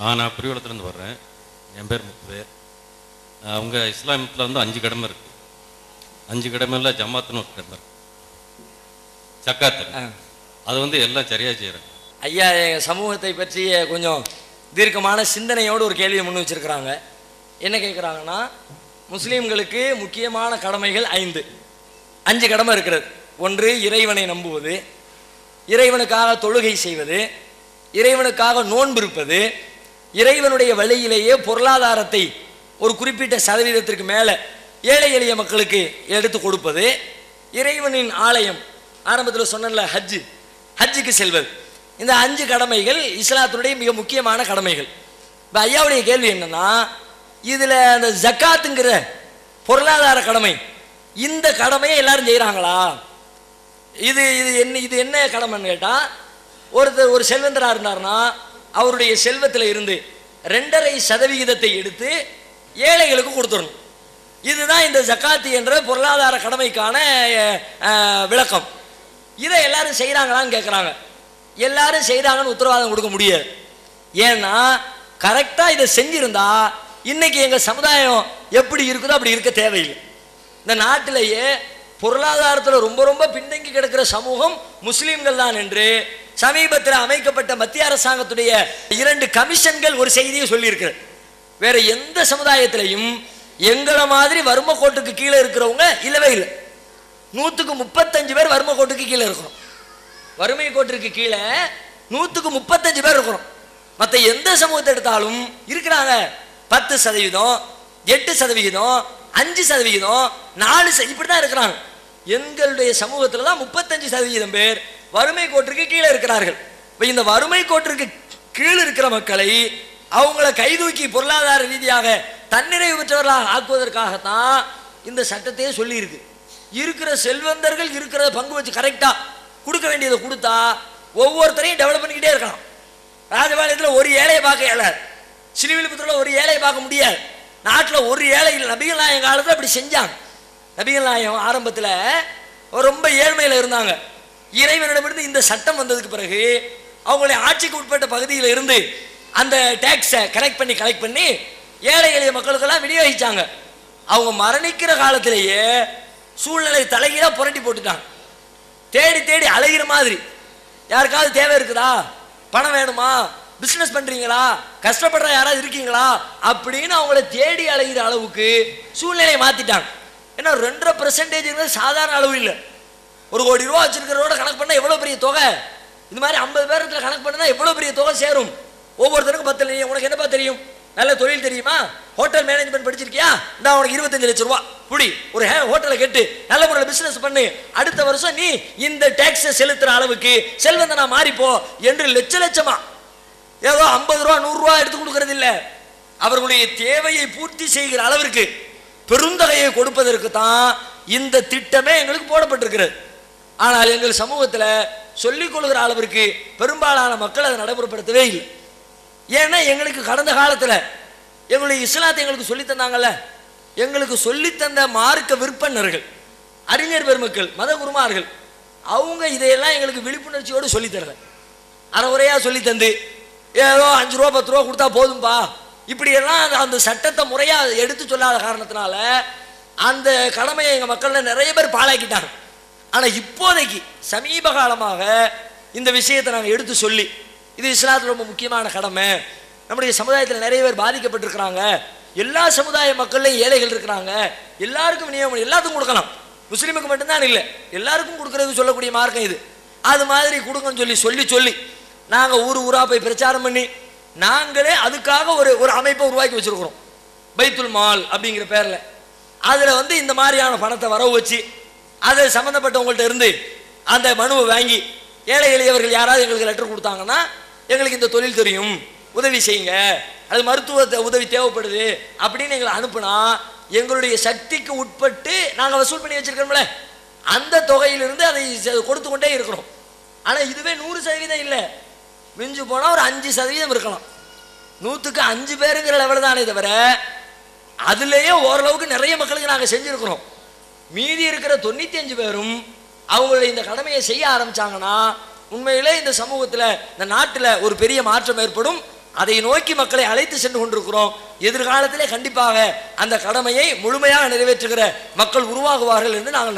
ஆ நான் புரிவலத்துலேருந்து வர்றேன். என் பேர் முத்துவேர் அவங்க இஸ்லாமத்தில் வந்து அஞ்சு கடமை இருக்கு. அஞ்சு கடமையில் ஜமாத்துன்னு ஒரு கடமை இருக்கு. சக்காத்து. அது வந்து எல்லாம் சரியாக செய்கிறாங்க ஐயா எங்கள் சமூகத்தை பற்றிய கொஞ்சம் தீர்க்கமான சிந்தனையோடு ஒரு கேள்வியை முன் வச்சிருக்கிறாங்க. என்ன கேட்குறாங்கன்னா முஸ்லீம்களுக்கு முக்கியமான கடமைகள் ஐந்து. அஞ்சு கடமை இருக்கிறது. ஒன்று இறைவனை நம்புவது. இறைவனுக்காக தொழுகை செய்வது. இறைவனுக்காக நோன்பு இருப்பது. இறைவனுடைய வழியிலேயே பொருளாதாரத்தை ஒரு குறிப்பிட்ட சதவீதத்திற்கு மேலே ஏழை எளிய மக்களுக்கு எடுத்து கொடுப்பது இறைவனின் ஆலயம். ஆரம்பத்தில் சொன்னல ஹஜ்ஜு ஹஜ்ஜுக்கு செல்வது. இந்த அஞ்சு கடமைகள் இஸ்லாத்தினுடைய மிக முக்கியமான கடமைகள். இப்போ ஐயாவுடைய கேள்வி என்னன்னா இதில் அந்த ஜக்காத்துங்கிற பொருளாதார கடமை இந்த கடமையை எல்லாரும் செய்கிறாங்களா இது இது என்ன இது என்ன கடமைன்னு கேட்டால் ஒருத்தர் ஒரு செல்வந்தராக இருந்தார்னா அவருடைய செல்வத்தில் இருந்து ரெண்டரை சதவிகிதத்தை எடுத்து ஏழைகளுக்கு கொடுத்துடணும். இதுதான் இந்த ஜக்காத்து என்ற பொருளாதார கடமைக்கான விளக்கம். இதை எல்லாரும் செய்கிறாங்களான்னு கேட்குறாங்க எல்லாரும் செய்கிறாங்கன்னு உத்தரவாதம் கொடுக்க முடியாது. ஏன்னா கரெக்டாக இதை செஞ்சிருந்தா இன்னைக்கு எங்கள் சமுதாயம் எப்படி இருக்குதோ அப்படி இருக்க தேவையில்லை. இந்த நாட்டிலேயே பொருளாதாரத்தில் ரொம்ப ரொம்ப பின்தங்கி கிடக்கிற சமூகம் முஸ்லீம்கள் தான் என்று சமீபத்தில் அமைக்கப்பட்ட மத்திய அரசாங்கத்துடைய இரண்டு கமிஷன்கள் ஒரு செய்தியை சொல்லியிருக்கிறது வேற எந்த சமுதாயத்திலையும் எங்களை மாதிரி வறுமை கோட்டுக்கு கீழே இருக்கிறவங்க இல்லவே இல்லை. நூற்றுக்கு முப்பத்தஞ்சு பேர் வறுமை கோட்டுக்கு கீழே இருக்கிறோம். வறுமை கோட்டிற்கு கீழே நூற்றுக்கு முப்பத்தஞ்சு பேர் இருக்கிறோம். மற்ற எந்த சமூகத்தை எடுத்தாலும் இருக்கிறாங்க பத்து சதவீதம் எட்டு சதவிகிதம் அஞ்சு சதவிகிதம் நாலு இப்படி தான் இருக்கிறாங்க. எங்களுடைய சமூகத்தில் தான் முப்பத்தஞ்சு சதவீதம் பேர் வறுமை கோட்டிற்கு கீழே இருக்கிறார்கள். இப்போ இந்த வறுமை கோட்டிற்கு கீழே இருக்கிற மக்களை அவங்கள கைதூக்கி பொருளாதார ரீதியாக தன்னிறைவு பெற்றவர்களாக ஆக்குவதற்காகத்தான் இந்த சட்டத்தையே சொல்லியிருக்கு. இருக்கிற செல்வந்தர்கள் இருக்கிற பங்கு வச்சு கரெக்டாக கொடுக்க வேண்டியதை கொடுத்தா ஒவ்வொருத்தரையும் டெவலப் பண்ணிக்கிட்டே இருக்கலாம். ராஜபாளையத்தில் ஒரு ஏழையை பார்க்க இயலாது. ஸ்ரீவில்லிபுத்தூரில் ஒரு ஏழையை பார்க்க முடியாது. நாட்டில் ஒரு ஏழை இல்லை. நபிகள் நாயகம் காலத்தில் அப்படி செஞ்சாங்க. நபிகள் நாயகம் ஆரம்பத்தில் ரொம்ப ஏழ்மையில் இருந்தாங்க. இறைவனிடமிருந்து இந்த சட்டம் வந்ததுக்கு பிறகு அவங்களுடைய ஆட்சிக்கு உட்பட்ட பகுதியில் இருந்து அந்த டேக்ஸை கலெக்ட் பண்ணி கலெக்ட் பண்ணி ஏழை எளிய மக்களுக்கெல்லாம் விநியோகிச்சாங்க. அவங்க மரணிக்கிற காலத்திலேயே சூழ்நிலை தலைகீழாக புரட்டி போட்டுட்டாங்க. தேடி தேடி அலைகிற மாதிரி. யாருக்காவது தேவை இருக்குதா? பணம் வேணுமா? பிஸ்னஸ் பண்ணுறீங்களா கஷ்டப்படுற யாராவது இருக்கீங்களா? அப்படின்னு அவங்கள தேடி அலைகிற அளவுக்கு சூழ்நிலையை மாற்றிட்டாங்க ஏன்னா ரெண்டரை பெர்சன்டேஜ் சாதாரண அளவு இல்லை. ஒரு கோடி ரூபா வச்சிருக்கிறவோட கணக்கு பண்ணால் எவ்வளோ பெரிய தொகை? இந்த மாதிரி ஐம்பது பேரத்தில் கணக்கு பண்ணா எவ்வளோ பெரிய தொகை சேரும்? ஒவ்வொருத்தருக்கும் பத்து லட்சம் உனக்கு என்னப்பா தெரியும்? நல்ல தொழில் தெரியுமா? ஹோட்டல் மேனேஜ்மெண்ட் படிச்சிருக்கியா? நான் உனக்கு இருபத்தஞ்சு லட்சம் ரூபா. புடி ஒரு ஹே ஹோட்டலை கெட்டு. நல்ல முறையில் பிசினஸ் பண்ணு. அடுத்த வருஷம் நீ இந்த டேக்ஸை செலுத்துற அளவுக்கு செல்வந்தனா மாறிப்போ என்று லட்ச லட்சமா. ஏதோ ஐம்பது ரூபா நூறுரூவா எடுத்து கொடுக்கறது இல்லை. அவர்களுடைய தேவையை பூர்த்தி செய்கிற அளவிற்கு பெருந்தகையை கொடுப்பதற்கு தான் இந்த திட்டமே எங்களுக்கு போடப்பட்டிருக்கிறது. ஆனால் எங்கள் சமூகத்தில் சொல்லிக் கொள்கிற அளவிற்கு பெரும்பாலான மக்கள் அதை நடைமுறைப்படுத்தவே இல்லை. ஏன்னா எங்களுக்கு கடந்த காலத்தில் எங்களுடைய இஸ்லாத்தை எங்களுக்கு சொல்லித் தந்தாங்கல்ல? எங்களுக்கு சொல்லித் தந்த மார்க்க விற்பனர்கள் அறிஞர் பெருமக்கள் மத குருமார்கள் அவங்க இதையெல்லாம் எங்களுக்கு விழிப்புணர்ச்சியோடு சொல்லித்தரல அறகுறையாக தந்து ஏதோ அஞ்சு ரூபா பத்து ரூபா கொடுத்தா போதும்பா. இப்படியெல்லாம் அந்த- அந்த சட்டத்தை முறையாக எடுத்து சொல்லாத காரணத்தினால அந்த கடமையை எங்கள் மக்களில் நிறைய பேர் பாழாக்கிட்டாங்க. ஆனால் இப்போதைக்கு சமீப காலமாக இந்த விஷயத்தை நாங்கள் எடுத்து சொல்லி இது இஸ்லாத்தில் ரொம்ப முக்கியமான கடமை. நம்முடைய சமுதாயத்தில் நிறைய பேர் பாதிக்கப்பட்டிருக்கிறாங்க. எல்லா சமுதாய மக்கள்லையும் ஏழைகள் இருக்கிறாங்க. எல்லாருக்கும் விநியோகம் எல்லாத்துக்கும் கொடுக்கலாம். முஸ்லீமுக்கு மட்டும்தான் இல்லை எல்லாருக்கும் கொடுக்குறது சொல்லக்கூடிய மார்க்கம் இது. அது மாதிரி கொடுங்கன்னு சொல்லி சொல்லி சொல்லி நாங்கள் ஊர் ஊராக போய் பிரச்சாரம் பண்ணி நாங்களே அதுக்காக ஒரு ஒரு அமைப்பை உருவாக்கி வச்சிருக்கிறோம். பைத்துல் மால் அப்படிங்கிற பேரில். அதில் வந்து இந்த மாதிரியான பணத்தை வரவு வச்சு அது சம்மந்தப்பட்டவங்கள்ட்ட இருந்து அந்த மனுவை வாங்கி ஏழை எளியவர்கள் யாராவது எங்களுக்கு லெட்டர் கொடுத்தாங்கன்னா எங்களுக்கு இந்த தொழில் தெரியும். உதவி செய்யுங்க. அது மருத்துவ உதவி தேவைப்படுது அப்படின்னு எங்களை அனுப்புனா எங்களுடைய சக்திக்கு உட்பட்டு நாங்கள் வசூல் பண்ணி வச்சிருக்கோம்ல. அந்த தொகையிலிருந்து அதை கொடுத்து கொண்டே இருக்கிறோம். ஆனால் இதுவே நூறு சதவீதம் இல்லை. மிஞ்சு போனால் ஒரு அஞ்சு சதவீதம் இருக்கலாம். நூற்றுக்கு அஞ்சு பேருங்கிற லெவல் தானே தவிர அதுலேயே ஓரளவுக்கு நிறைய மக்களுக்கு நாங்கள் செஞ்சுருக்கிறோம். மீதி இருக்கிற தொண்ணூற்றி அஞ்சு பேரும் அவங்களுடைய இந்த கடமையை செய்ய ஆரம்பிச்சாங்கன்னா உண்மையிலே இந்த சமூகத்தில் இந்த நாட்டில் ஒரு பெரிய மாற்றம் ஏற்படும். அதை நோக்கி மக்களை அழைத்து சென்று கொண்டிருக்கிறோம். எதிர்காலத்திலே கண்டிப்பாக அந்த கடமையை முழுமையாக நிறைவேற்றுகிற மக்கள் உருவாகுவார்கள் என்று நாங்கள்